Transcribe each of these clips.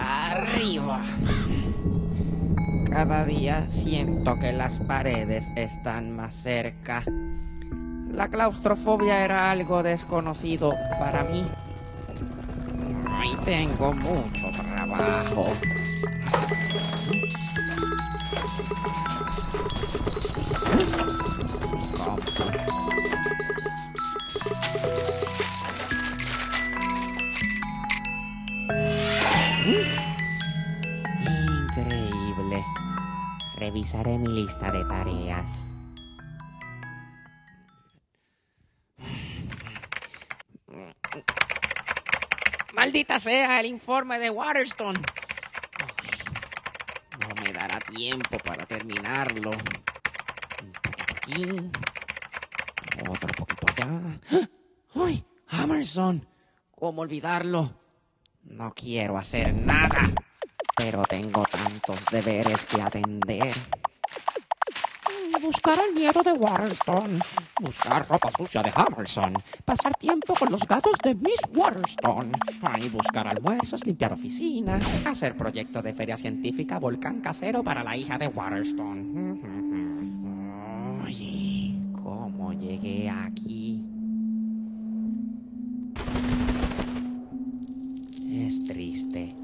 arriba. Cada día siento que las paredes están más cerca. La claustrofobia era algo desconocido para mí. Y tengo mucho trabajo. Revisaré mi lista de tareas. Maldita sea el informe de Waterstone. No me dará tiempo para terminarlo. Un poquito aquí. Otro poquito allá. ¡Ay! Hammerson. ¿Cómo olvidarlo? No quiero hacer nada. Pero tengo tantos deberes que atender. Buscar al nieto de Waterstone. Buscar ropa sucia de Hammerson. Pasar tiempo con los gatos de Miss Waterstone. Ay, buscar almuerzos, limpiar oficina. Hacer proyecto de feria científica volcán casero para la hija de Waterstone. Oye, ¿cómo llegué aquí? Es triste.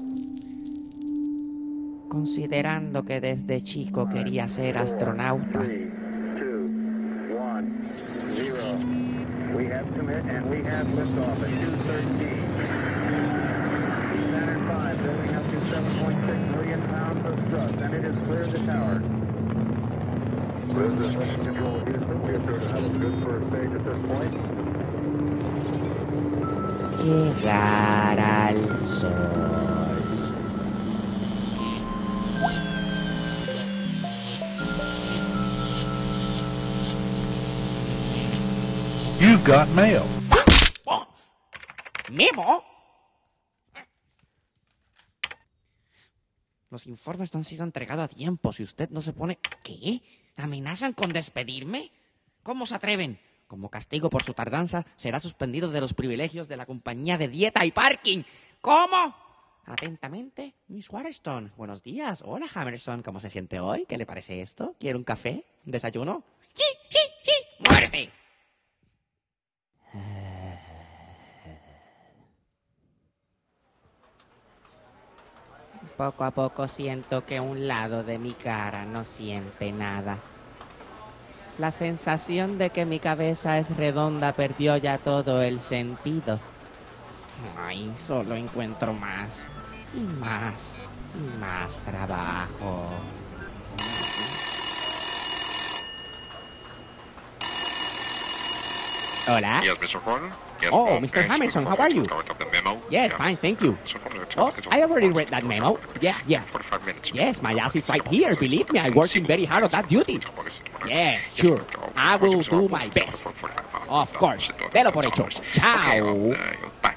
Considerando que desde chico quería ser astronauta. Three, two, one, You've got mail. ¿Memo? Los informes han sido entregados a tiempo. Si usted no se pone... ¿Qué? ¿Amenazan con despedirme? ¿Cómo se atreven? Como castigo por su tardanza, será suspendido de los privilegios de la compañía de dieta y parking. ¿Cómo? Atentamente, Miss Waterstone. Buenos días. Hola, Hammerson. ¿Cómo se siente hoy? ¿Qué le parece esto? ¿Quiere un café? ¿Un desayuno? ¡Muerte! Poco a poco siento que un lado de mi cara no siente nada. La sensación de que mi cabeza es redonda perdió ya todo el sentido. Ay, solo encuentro más y más y más trabajo. Hola. Yes, Mr. Horton? Yes, Oh, Mr. Hamilton, how are you? Yes, fine, thank you. Oh, I already read that memo. 45 Yeah, yeah. 45 minutes. Yes, my ass is right here. Believe me, I'm working very hard on that duty. Yes, sure. I will do my best. Of course. Delo por hecho. Chao. Bye.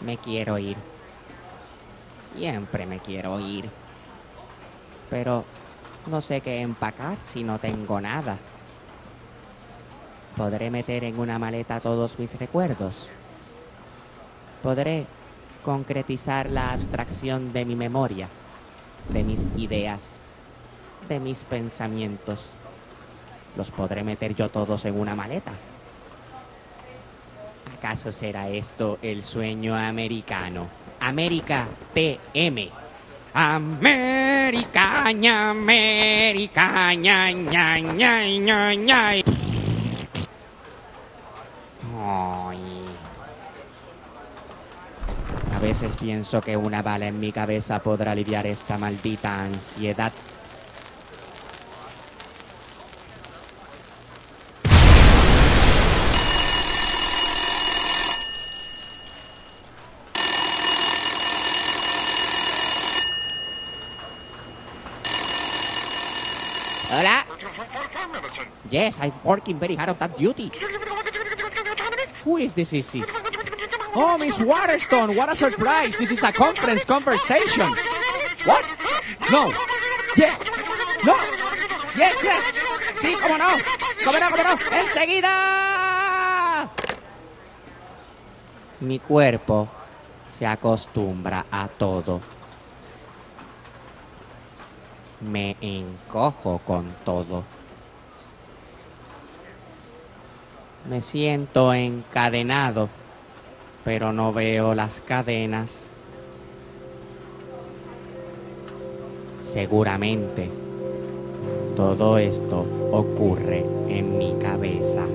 Me quiero ir. Siempre me quiero ir. Pero no sé qué empacar si no tengo nada. ¿Podré meter en una maleta todos mis recuerdos? ¿Podré concretizar la abstracción de mi memoria, de mis ideas, de mis pensamientos? ¿Los podré meter yo todos en una maleta? ¿Acaso será esto el sueño americano? América TM. América, ña, América, ña, ña, ña, ña, ña. Ay. A veces pienso que una bala en mi cabeza podrá aliviar esta maldita ansiedad. Hola. Yes, I'm working very hard on that duty. Who is this Isis? Oh, Miss Waterstone, what a surprise. This is a conference conversation. What? No. Yes. No. Yes, yes. Sí, cómo no. Cómo no, cómo no. Enseguida. Mi cuerpo se acostumbra a todo. Me encojo con todo. Me siento encadenado, pero no veo las cadenas. Seguramente todo esto ocurre en mi cabeza.